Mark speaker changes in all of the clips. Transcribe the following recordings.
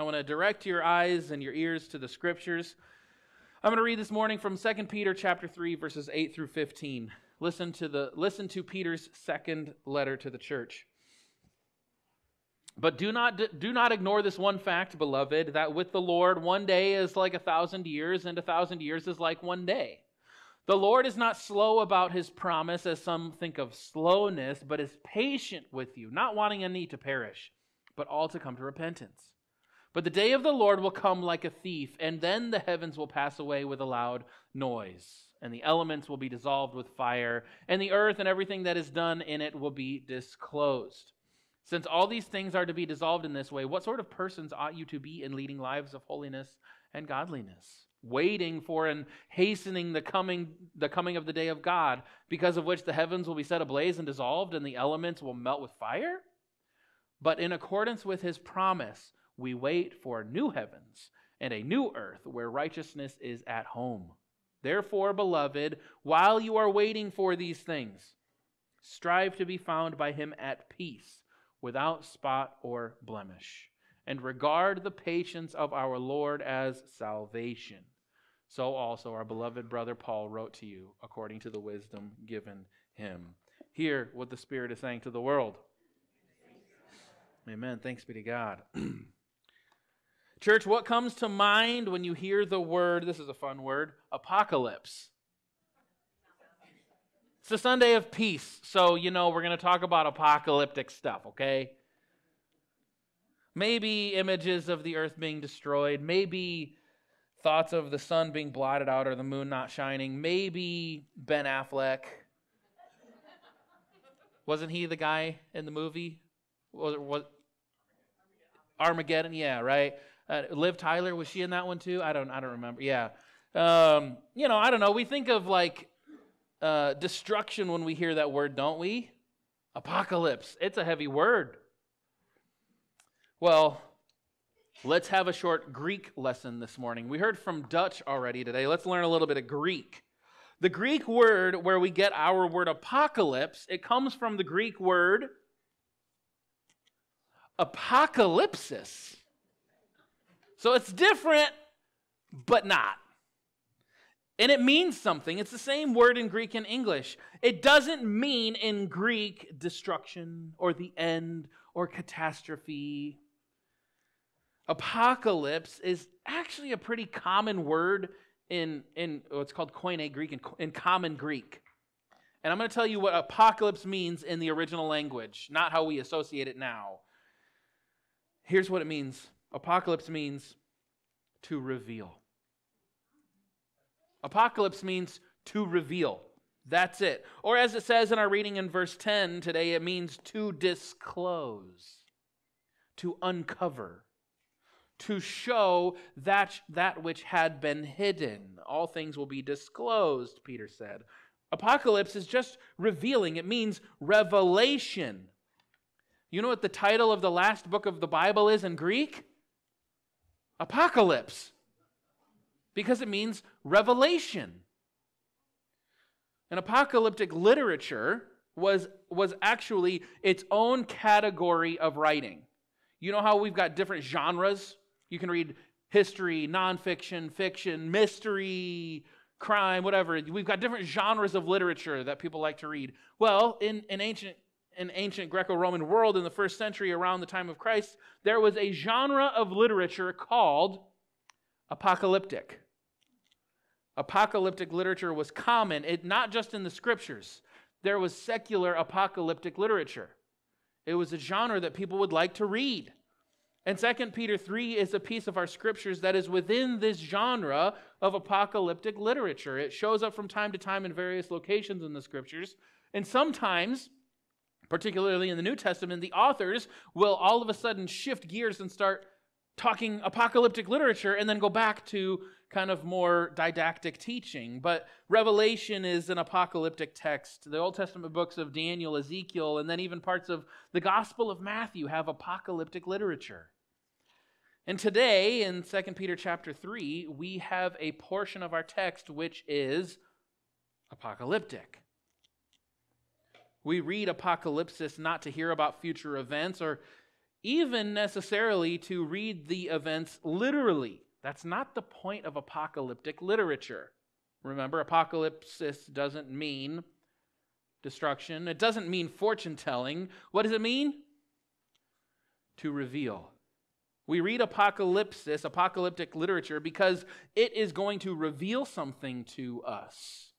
Speaker 1: I want to direct your eyes and your ears to the scriptures. I'm going to read this morning from 2 Peter chapter 3 verses 8 through 15. Listen to the listen to Peter's second letter to the church. But do not do not ignore this one fact, beloved, that with the Lord one day is like a thousand years and a thousand years is like one day. The Lord is not slow about his promise as some think of slowness, but is patient with you, not wanting any to perish, but all to come to repentance. But the day of the Lord will come like a thief, and then the heavens will pass away with a loud noise, and the elements will be dissolved with fire, and the earth and everything that is done in it will be disclosed. Since all these things are to be dissolved in this way, what sort of persons ought you to be in leading lives of holiness and godliness, waiting for and hastening the coming the coming of the day of God, because of which the heavens will be set ablaze and dissolved, and the elements will melt with fire? But in accordance with his promise, we wait for new heavens and a new earth where righteousness is at home. Therefore, beloved, while you are waiting for these things, strive to be found by him at peace, without spot or blemish, and regard the patience of our Lord as salvation. So also our beloved brother Paul wrote to you according to the wisdom given him. Hear what the Spirit is saying to the world. Amen. Thanks be to God. Church, what comes to mind when you hear the word, this is a fun word, apocalypse? It's a Sunday of peace, so, you know, we're going to talk about apocalyptic stuff, okay? Maybe images of the earth being destroyed, maybe thoughts of the sun being blotted out or the moon not shining, maybe Ben Affleck. Wasn't he the guy in the movie? Was, was Armageddon? Yeah, right. Uh, Liv Tyler was she in that one too? I don't I don't remember. Yeah. Um, you know, I don't know. We think of like uh, destruction when we hear that word, don't we? Apocalypse. It's a heavy word. Well, let's have a short Greek lesson this morning. We heard from Dutch already today. Let's learn a little bit of Greek. The Greek word where we get our word apocalypse, it comes from the Greek word apocalypsis. So it's different, but not. And it means something. It's the same word in Greek and English. It doesn't mean in Greek destruction or the end or catastrophe. Apocalypse is actually a pretty common word in, in what's called Koine Greek, in, in common Greek. And I'm going to tell you what apocalypse means in the original language, not how we associate it now. Here's what it means Apocalypse means to reveal. Apocalypse means to reveal. That's it. Or as it says in our reading in verse 10 today, it means to disclose, to uncover, to show that, that which had been hidden. All things will be disclosed, Peter said. Apocalypse is just revealing, it means revelation. You know what the title of the last book of the Bible is in Greek? Apocalypse. Because it means revelation. And apocalyptic literature was, was actually its own category of writing. You know how we've got different genres? You can read history, nonfiction, fiction, mystery, crime, whatever. We've got different genres of literature that people like to read. Well, in, in ancient in ancient Greco-Roman world in the first century around the time of Christ, there was a genre of literature called apocalyptic. Apocalyptic literature was common, it, not just in the scriptures. There was secular apocalyptic literature. It was a genre that people would like to read. And 2 Peter 3 is a piece of our scriptures that is within this genre of apocalyptic literature. It shows up from time to time in various locations in the scriptures. And sometimes particularly in the New Testament, the authors will all of a sudden shift gears and start talking apocalyptic literature and then go back to kind of more didactic teaching. But Revelation is an apocalyptic text. The Old Testament books of Daniel, Ezekiel, and then even parts of the Gospel of Matthew have apocalyptic literature. And today in 2 Peter chapter 3, we have a portion of our text which is apocalyptic. We read Apocalypsis not to hear about future events or even necessarily to read the events literally. That's not the point of apocalyptic literature. Remember, apocalypsis doesn't mean destruction, it doesn't mean fortune telling. What does it mean? To reveal. We read apocalypsis, apocalyptic literature, because it is going to reveal something to us.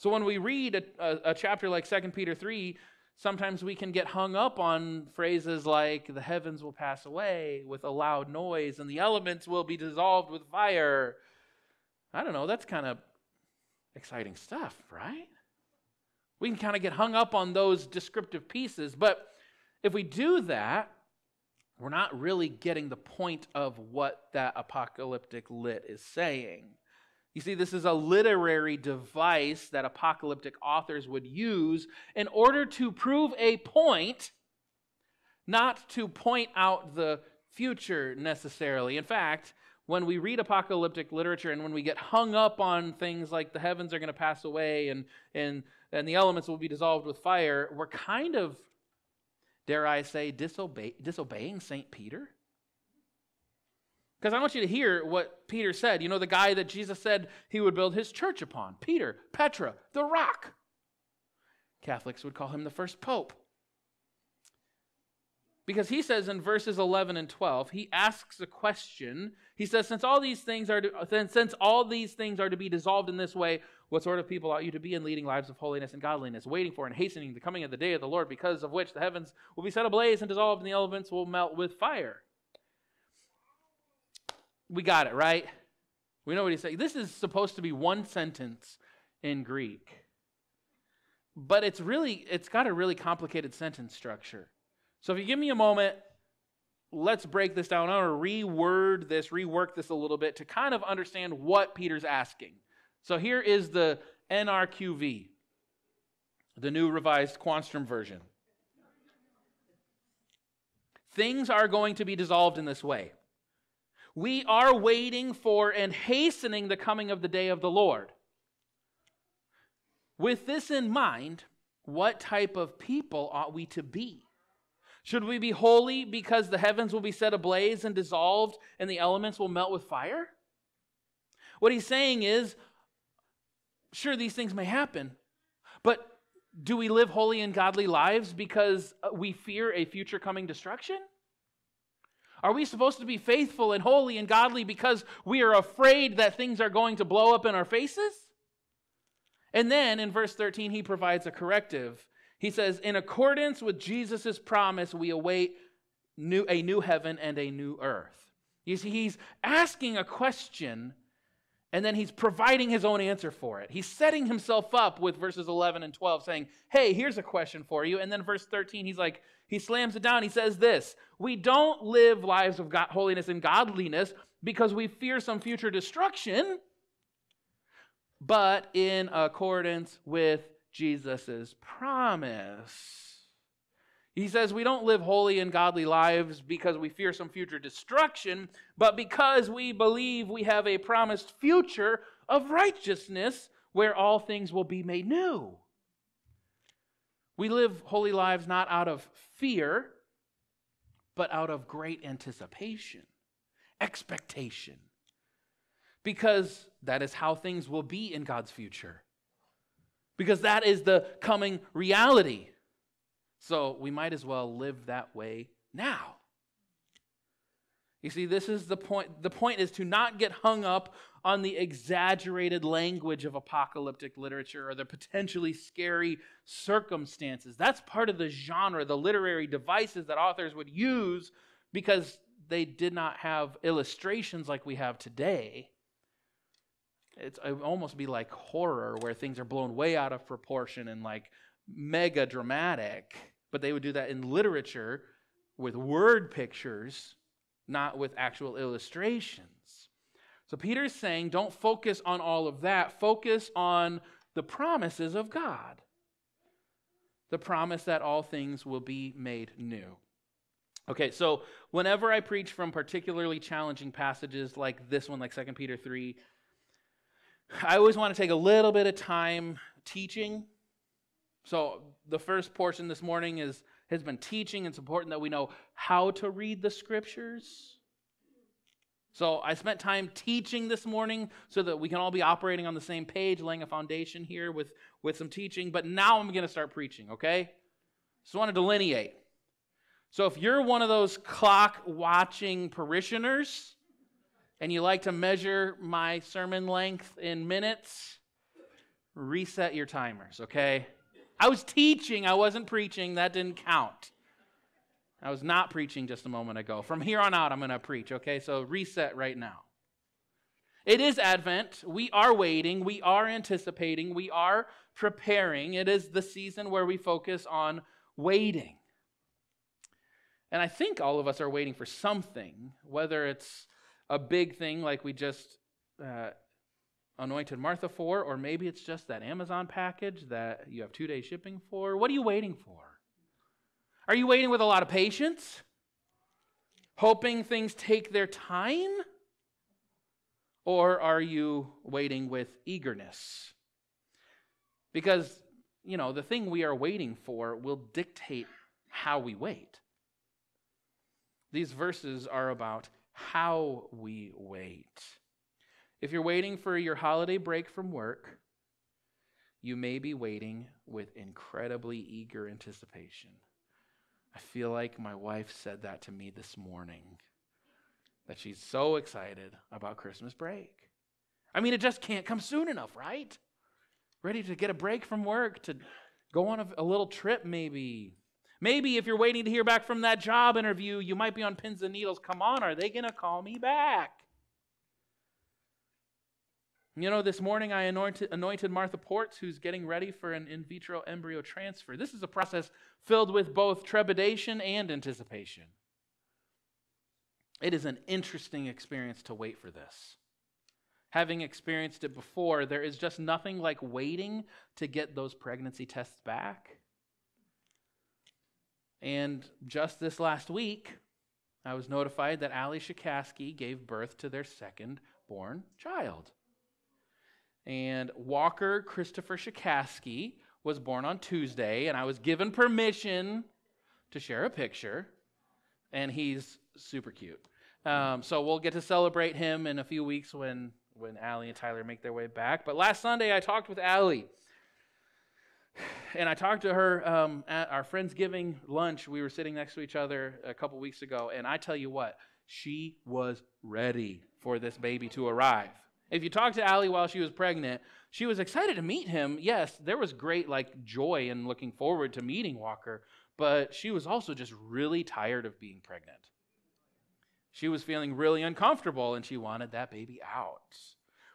Speaker 1: So when we read a, a, a chapter like 2 Peter 3, sometimes we can get hung up on phrases like the heavens will pass away with a loud noise and the elements will be dissolved with fire. I don't know, that's kind of exciting stuff, right? We can kind of get hung up on those descriptive pieces, but if we do that, we're not really getting the point of what that apocalyptic lit is saying. You see, this is a literary device that apocalyptic authors would use in order to prove a point, not to point out the future necessarily. In fact, when we read apocalyptic literature and when we get hung up on things like the heavens are going to pass away and, and, and the elements will be dissolved with fire, we're kind of dare I say, disobey, disobeying St. Peter? Because I want you to hear what Peter said. You know, the guy that Jesus said he would build his church upon Peter, Petra, the rock. Catholics would call him the first pope. Because he says in verses 11 and 12, he asks a question. He says, since all these things are to, since all these things are to be dissolved in this way, what sort of people ought you to be in leading lives of holiness and godliness, waiting for and hastening the coming of the day of the Lord, because of which the heavens will be set ablaze and dissolved, and the elements will melt with fire? We got it, right? We know what he's saying. This is supposed to be one sentence in Greek. But it's really, it's got a really complicated sentence structure. So if you give me a moment, let's break this down. I want to reword this, rework this a little bit to kind of understand what Peter's asking. So here is the NRQV, the new revised Quanstrom version. Things are going to be dissolved in this way. We are waiting for and hastening the coming of the day of the Lord. With this in mind, what type of people ought we to be? Should we be holy because the heavens will be set ablaze and dissolved and the elements will melt with fire? What he's saying is, sure, these things may happen, but do we live holy and godly lives because we fear a future coming destruction? Are we supposed to be faithful and holy and godly because we are afraid that things are going to blow up in our faces? And then in verse 13, he provides a corrective. He says, In accordance with Jesus' promise, we await new, a new heaven and a new earth. You see, he's asking a question and then he's providing his own answer for it. He's setting himself up with verses 11 and 12, saying, Hey, here's a question for you. And then verse 13, he's like, he slams it down. He says this We don't live lives of God, holiness and godliness because we fear some future destruction, but in accordance with Jesus' promise. He says we don't live holy and godly lives because we fear some future destruction, but because we believe we have a promised future of righteousness where all things will be made new. We live holy lives not out of fear, but out of great anticipation, expectation, because that is how things will be in God's future, because that is the coming reality. So we might as well live that way now. You see, this is the point. The point is to not get hung up on the exaggerated language of apocalyptic literature or the potentially scary circumstances. That's part of the genre, the literary devices that authors would use because they did not have illustrations like we have today. It's, it would almost be like horror where things are blown way out of proportion and like mega dramatic, but they would do that in literature with word pictures, not with actual illustrations. So Peter is saying, don't focus on all of that. Focus on the promises of God. The promise that all things will be made new. Okay, so whenever I preach from particularly challenging passages like this one, like 2 Peter 3, I always want to take a little bit of time teaching so the first portion this morning is has been teaching. It's important that we know how to read the scriptures. So I spent time teaching this morning so that we can all be operating on the same page, laying a foundation here with, with some teaching. But now I'm going to start preaching, okay? Just want to delineate. So if you're one of those clock watching parishioners and you like to measure my sermon length in minutes, reset your timers, okay? I was teaching, I wasn't preaching. That didn't count. I was not preaching just a moment ago. From here on out, I'm going to preach, okay? So reset right now. It is Advent. We are waiting. We are anticipating. We are preparing. It is the season where we focus on waiting. And I think all of us are waiting for something, whether it's a big thing like we just uh, anointed Martha for, or maybe it's just that Amazon package that you have two day shipping for. What are you waiting for? Are you waiting with a lot of patience? Hoping things take their time? Or are you waiting with eagerness? Because, you know, the thing we are waiting for will dictate how we wait. These verses are about how we wait. If you're waiting for your holiday break from work, you may be waiting with incredibly eager anticipation. I feel like my wife said that to me this morning that she's so excited about Christmas break. I mean, it just can't come soon enough, right? Ready to get a break from work, to go on a, a little trip, maybe. Maybe if you're waiting to hear back from that job interview, you might be on pins and needles. Come on, are they going to call me back? You know, this morning I anointed, anointed Martha Ports, who's getting ready for an in vitro embryo transfer. This is a process filled with both trepidation and anticipation. It is an interesting experience to wait for this. Having experienced it before, there is just nothing like waiting to get those pregnancy tests back. And just this last week, I was notified that Ali Shakaski gave birth to their second born child. And Walker Christopher Shakaski was born on Tuesday, and I was given permission to share a picture, and he's super cute. Um, so we'll get to celebrate him in a few weeks when when Allie and Tyler make their way back. But last Sunday, I talked with Allie, and I talked to her um, at our Friendsgiving lunch. We were sitting next to each other a couple weeks ago, and I tell you what, she was ready for this baby to arrive. If you talk to Allie while she was pregnant, she was excited to meet him. Yes, there was great like joy and looking forward to meeting Walker, but she was also just really tired of being pregnant. She was feeling really uncomfortable and she wanted that baby out.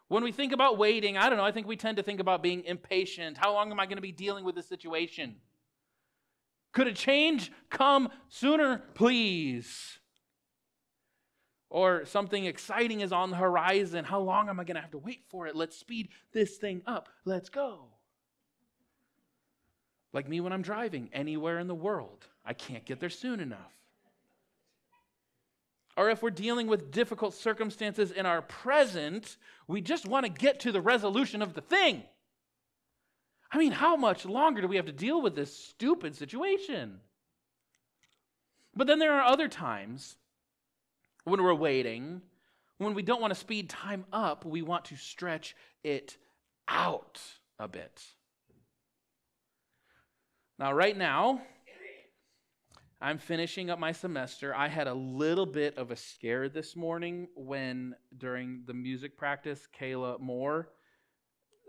Speaker 1: When we think about waiting, I don't know, I think we tend to think about being impatient. How long am I going to be dealing with this situation? Could a change come sooner, please? Or something exciting is on the horizon. How long am I going to have to wait for it? Let's speed this thing up. Let's go. Like me when I'm driving anywhere in the world, I can't get there soon enough. Or if we're dealing with difficult circumstances in our present, we just want to get to the resolution of the thing. I mean, how much longer do we have to deal with this stupid situation? But then there are other times when we're waiting, when we don't want to speed time up, we want to stretch it out a bit. Now, right now, I'm finishing up my semester. I had a little bit of a scare this morning when, during the music practice, Kayla Moore,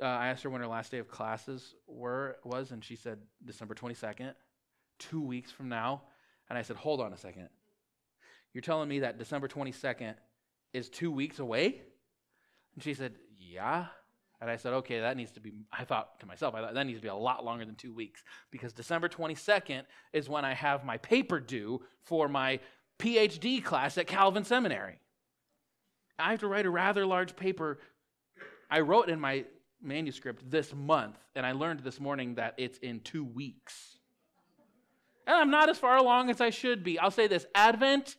Speaker 1: uh, I asked her when her last day of classes were was, and she said December 22nd, two weeks from now. And I said, hold on a second. You're telling me that December 22nd is two weeks away? And she said, Yeah. And I said, Okay, that needs to be, I thought to myself, I thought that needs to be a lot longer than two weeks because December 22nd is when I have my paper due for my PhD class at Calvin Seminary. I have to write a rather large paper. I wrote in my manuscript this month, and I learned this morning that it's in two weeks. And I'm not as far along as I should be. I'll say this Advent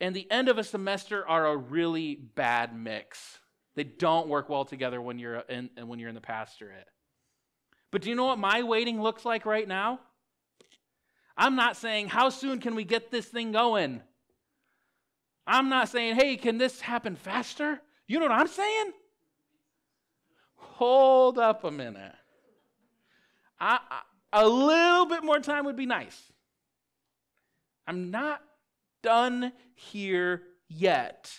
Speaker 1: and the end of a semester are a really bad mix. They don't work well together when you're in, and when you're in the pastorate. But do you know what my waiting looks like right now? I'm not saying, how soon can we get this thing going? I'm not saying, hey, can this happen faster? You know what I'm saying? Hold up a minute. I, I, a little bit more time would be nice. I'm not done here yet.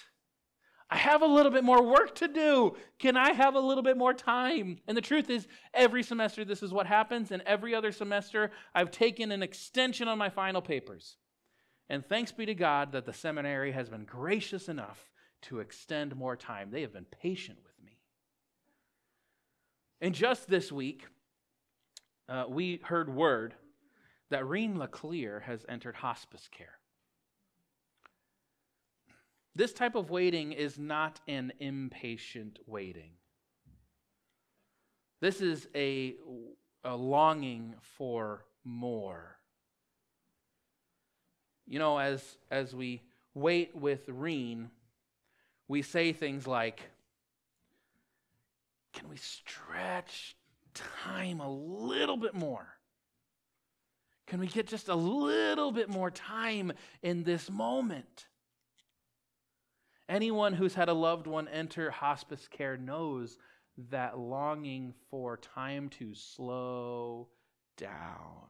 Speaker 1: I have a little bit more work to do. Can I have a little bit more time? And the truth is, every semester this is what happens, and every other semester I've taken an extension on my final papers. And thanks be to God that the seminary has been gracious enough to extend more time. They have been patient with me. And just this week, uh, we heard word that Reen LeClaire has entered hospice care. This type of waiting is not an impatient waiting. This is a, a longing for more. You know, as, as we wait with Reen, we say things like, Can we stretch time a little bit more? Can we get just a little bit more time in this moment? Anyone who's had a loved one enter hospice care knows that longing for time to slow down.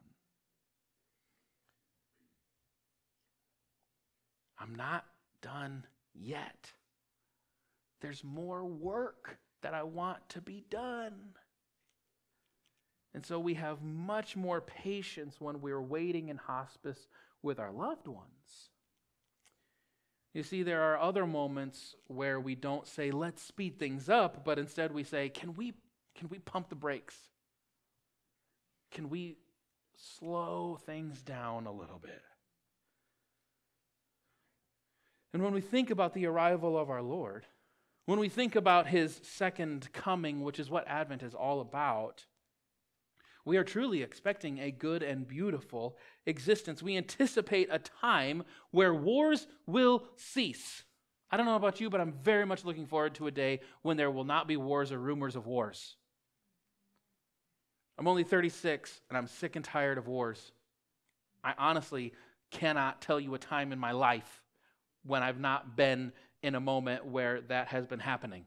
Speaker 1: I'm not done yet. There's more work that I want to be done. And so we have much more patience when we're waiting in hospice with our loved ones. You see, there are other moments where we don't say, let's speed things up, but instead we say, can we, can we pump the brakes? Can we slow things down a little bit? And when we think about the arrival of our Lord, when we think about his second coming, which is what Advent is all about, we are truly expecting a good and beautiful existence. We anticipate a time where wars will cease. I don't know about you, but I'm very much looking forward to a day when there will not be wars or rumors of wars. I'm only 36 and I'm sick and tired of wars. I honestly cannot tell you a time in my life when I've not been in a moment where that has been happening.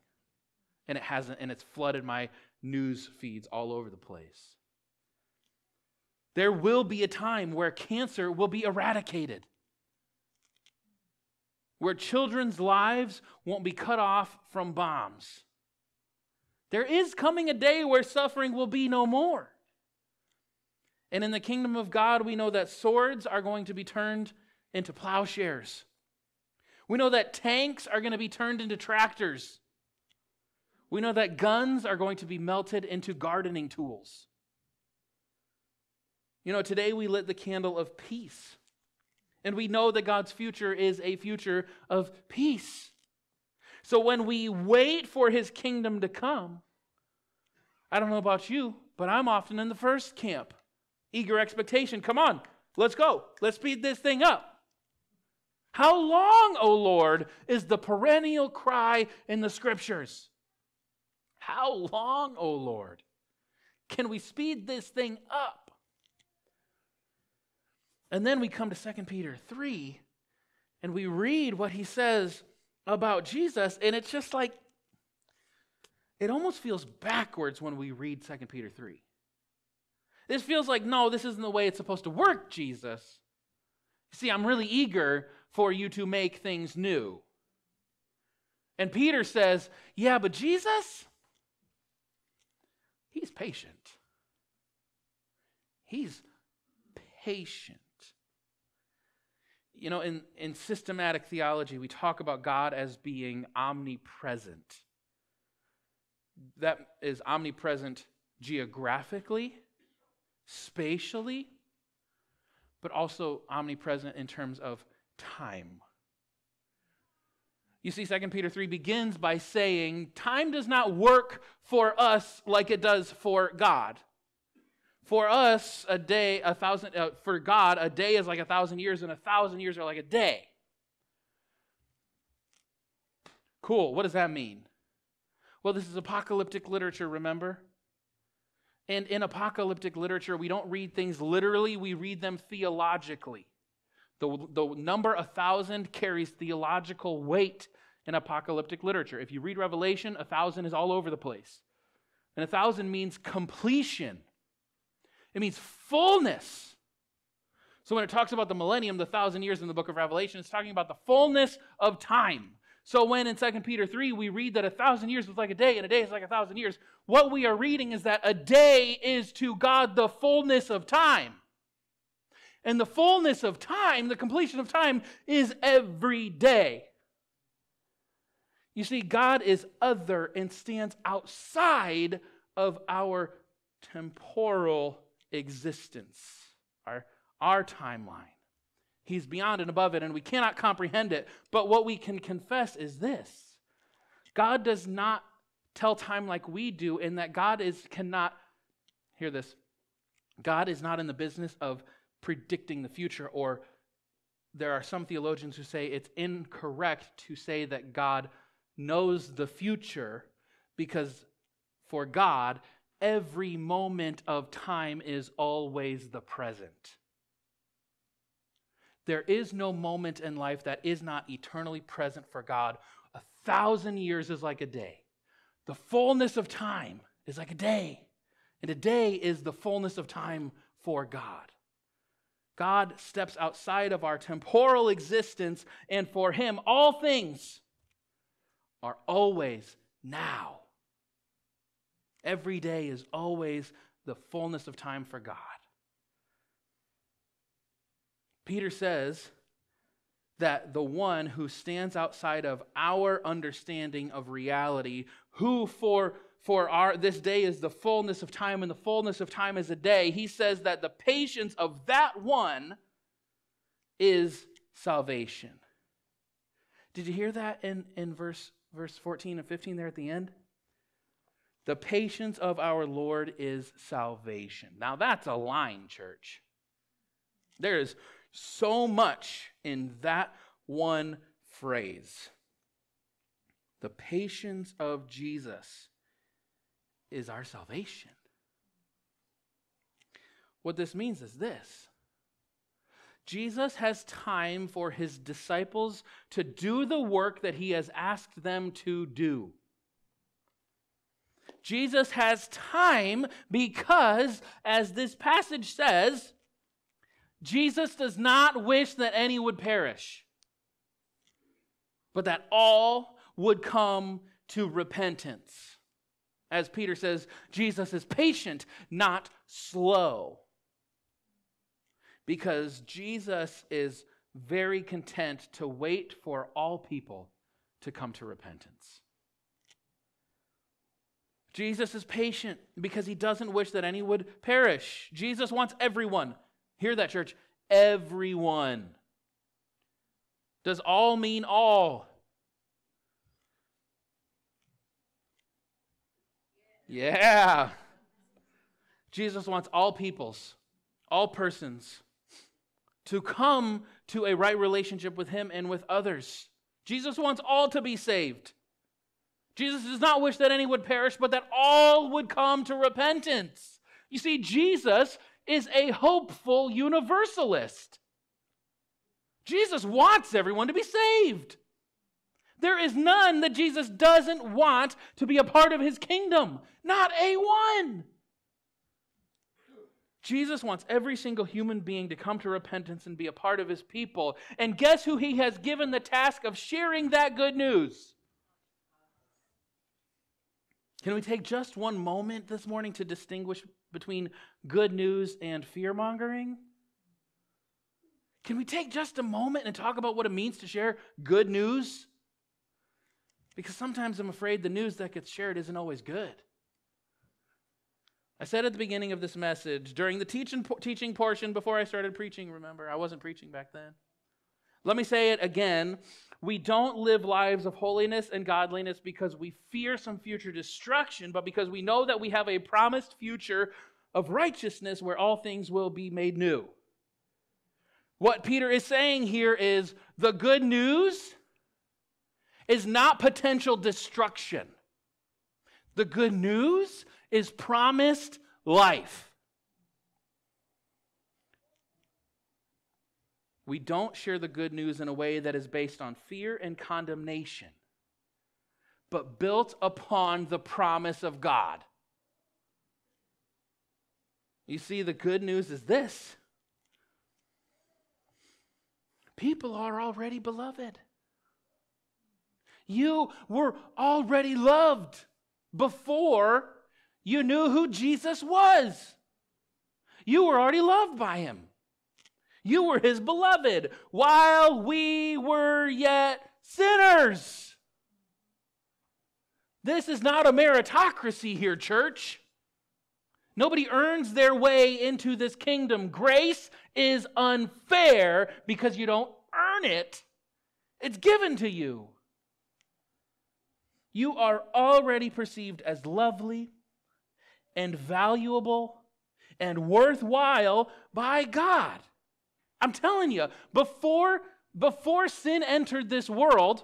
Speaker 1: And it hasn't, and it's flooded my news feeds all over the place. There will be a time where cancer will be eradicated, where children's lives won't be cut off from bombs. There is coming a day where suffering will be no more. And in the kingdom of God, we know that swords are going to be turned into plowshares. We know that tanks are going to be turned into tractors. We know that guns are going to be melted into gardening tools. You know, today we lit the candle of peace. And we know that God's future is a future of peace. So when we wait for his kingdom to come, I don't know about you, but I'm often in the first camp. Eager expectation. Come on, let's go. Let's speed this thing up. How long, O Lord, is the perennial cry in the scriptures? How long, O Lord? Can we speed this thing up? And then we come to 2 Peter 3 and we read what he says about Jesus, and it's just like, it almost feels backwards when we read 2 Peter 3. This feels like, no, this isn't the way it's supposed to work, Jesus. See, I'm really eager for you to make things new. And Peter says, yeah, but Jesus, he's patient. He's patient. You know, in, in systematic theology, we talk about God as being omnipresent. That is omnipresent geographically, spatially, but also omnipresent in terms of time. You see, 2 Peter 3 begins by saying, Time does not work for us like it does for God. For us, a day, a thousand, uh, for God, a day is like a thousand years, and a thousand years are like a day. Cool. What does that mean? Well, this is apocalyptic literature, remember? And in apocalyptic literature, we don't read things literally, we read them theologically. The, the number a thousand carries theological weight in apocalyptic literature. If you read Revelation, a thousand is all over the place. And a thousand means completion, it means fullness. So when it talks about the millennium, the thousand years in the book of Revelation, it's talking about the fullness of time. So when in 2 Peter 3 we read that a thousand years was like a day and a day is like a thousand years, what we are reading is that a day is to God the fullness of time. And the fullness of time, the completion of time, is every day. You see, God is other and stands outside of our temporal existence, our, our timeline. He's beyond and above it, and we cannot comprehend it. But what we can confess is this God does not tell time like we do, in that God is cannot, hear this, God is not in the business of predicting the future, or there are some theologians who say it's incorrect to say that God knows the future because for God, every moment of time is always the present. There is no moment in life that is not eternally present for God. A thousand years is like a day. The fullness of time is like a day. And a day is the fullness of time for God. God steps outside of our temporal existence, and for Him, all things are always now. Every day is always the fullness of time for God. Peter says that the one who stands outside of our understanding of reality, who for for our this day is the fullness of time and the fullness of time is a day he says that the patience of that one is salvation did you hear that in, in verse verse 14 and 15 there at the end the patience of our lord is salvation now that's a line church there is so much in that one phrase. The patience of Jesus is our salvation. What this means is this Jesus has time for his disciples to do the work that he has asked them to do. Jesus has time because, as this passage says, Jesus does not wish that any would perish, but that all would come to repentance. As Peter says, Jesus is patient, not slow. Because Jesus is very content to wait for all people to come to repentance. Jesus is patient because he doesn't wish that any would perish. Jesus wants everyone Hear that, church. Everyone. Does all mean all? Yeah. Jesus wants all peoples, all persons to come to a right relationship with Him and with others. Jesus wants all to be saved. Jesus does not wish that any would perish, but that all would come to repentance. You see, Jesus is a hopeful universalist. Jesus wants everyone to be saved. There is none that Jesus doesn't want to be a part of his kingdom, not a one. Jesus wants every single human being to come to repentance and be a part of his people. And guess who he has given the task of sharing that good news? Can we take just one moment this morning to distinguish between good news and fear mongering? Can we take just a moment and talk about what it means to share good news? Because sometimes I'm afraid the news that gets shared isn't always good. I said at the beginning of this message, during the teaching, teaching portion before I started preaching, remember, I wasn't preaching back then. Let me say it again. We don't live lives of holiness and godliness because we fear some future destruction, but because we know that we have a promised future of righteousness where all things will be made new. What Peter is saying here is the good news is not potential destruction. The good news is promised life. We don't share the good news in a way that is based on fear and condemnation, but built upon the promise of God. You see, the good news is this people are already beloved. You were already loved before you knew who Jesus was. You were already loved by him. You were his beloved while we were yet sinners. This is not a meritocracy here, church. Nobody earns their way into this kingdom. Grace is unfair because you don't earn it, it's given to you. You are already perceived as lovely and valuable and worthwhile by God. I'm telling you, before, before sin entered this world,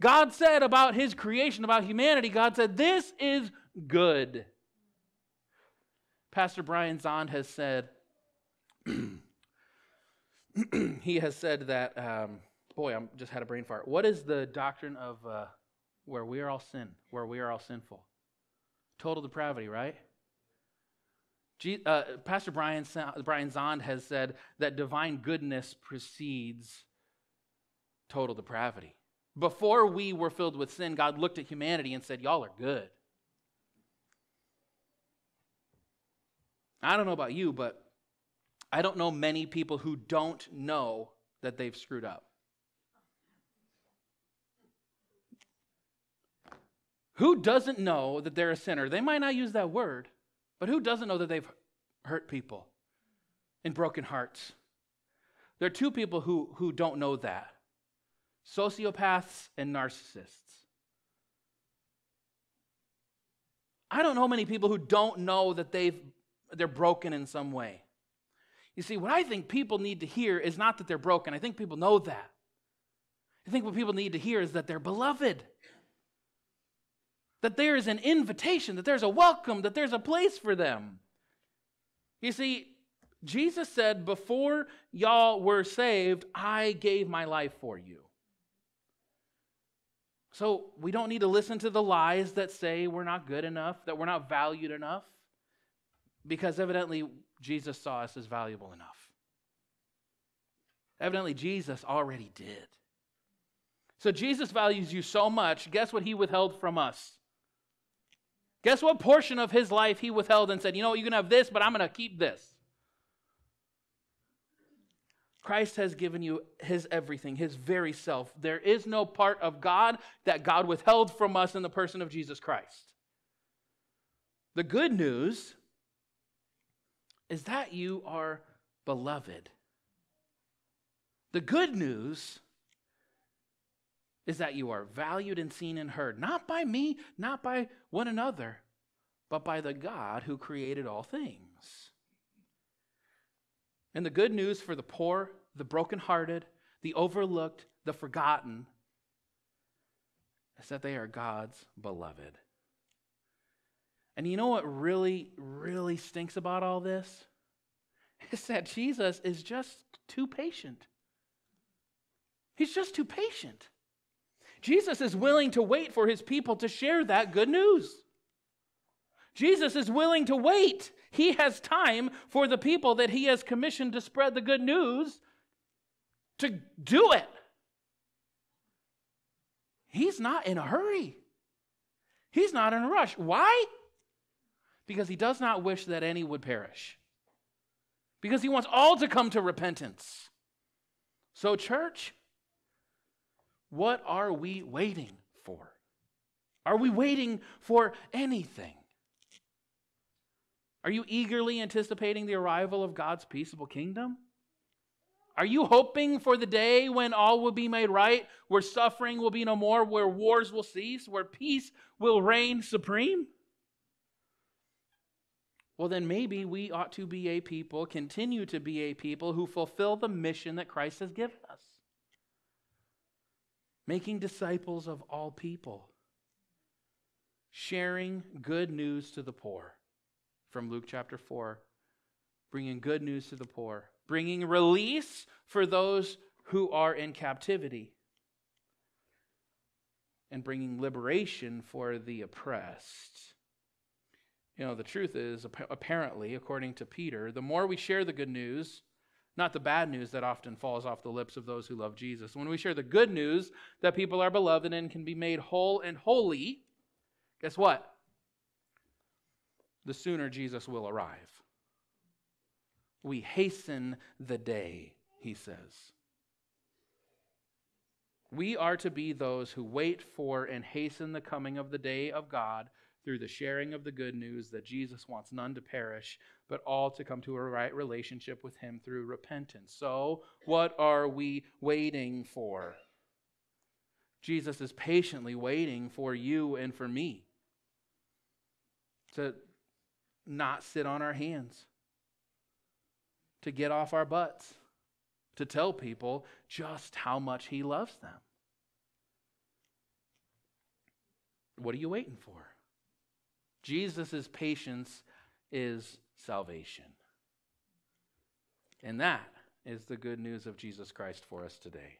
Speaker 1: God said about his creation, about humanity, God said, This is good. Pastor Brian Zahnd has said, he has said that, um, boy, I just had a brain fart. What is the doctrine of uh, where we are all sin, where we are all sinful? Total depravity, right? Uh, Pastor Brian, Brian Zahnd has said that divine goodness precedes total depravity. Before we were filled with sin, God looked at humanity and said, Y'all are good. I don't know about you, but I don't know many people who don't know that they've screwed up. Who doesn't know that they're a sinner? They might not use that word, but who doesn't know that they've hurt people and broken hearts? There are two people who, who don't know that sociopaths and narcissists. I don't know many people who don't know that they've, they're broken in some way. You see, what I think people need to hear is not that they're broken. I think people know that. I think what people need to hear is that they're beloved that there is an invitation, that there's a welcome, that there's a place for them. You see, Jesus said, Before y'all were saved, I gave my life for you. So we don't need to listen to the lies that say we're not good enough, that we're not valued enough, because evidently Jesus saw us as valuable enough. Evidently, Jesus already did. So Jesus values you so much. Guess what he withheld from us? Guess what portion of his life he withheld and said, You know, what, you can have this, but I'm going to keep this? Christ has given you his everything, his very self. There is no part of God that God withheld from us in the person of Jesus Christ. The good news is that you are beloved. The good news is that you are valued and seen and heard, not by me, not by one another, but by the God who created all things. And the good news for the poor, the brokenhearted, the overlooked, the forgotten is that they are God's beloved. And you know what really, really stinks about all this? Is that Jesus is just too patient. He's just too patient. Jesus is willing to wait for his people to share that good news. Jesus is willing to wait. He has time for the people that he has commissioned to spread the good news to do it. He's not in a hurry. He's not in a rush. Why? Because he does not wish that any would perish. Because he wants all to come to repentance. So, church, what are we waiting for? Are we waiting for anything? Are you eagerly anticipating the arrival of God's peaceable kingdom? Are you hoping for the day when all will be made right, where suffering will be no more, where wars will cease, where peace will reign supreme? Well, then maybe we ought to be a people, continue to be a people who fulfill the mission that Christ has given us making disciples of all people, sharing good news to the poor, from Luke chapter 4, bringing good news to the poor, bringing release for those who are in captivity, and bringing liberation for the oppressed. You know, the truth is, apparently, according to Peter, the more we share the good news, not the bad news that often falls off the lips of those who love Jesus, when we share the good news that people are beloved and can be made whole and holy, guess what? The sooner Jesus will arrive. We hasten the day, he says. We are to be those who wait for and hasten the coming of the day of God through the sharing of the good news that Jesus wants none to perish, but all to come to a right relationship with Him through repentance. So, what are we waiting for? Jesus is patiently waiting for you and for me to not sit on our hands, to get off our butts, to tell people just how much He loves them. What are you waiting for? Jesus' patience is salvation. And that is the good news of Jesus Christ for us today.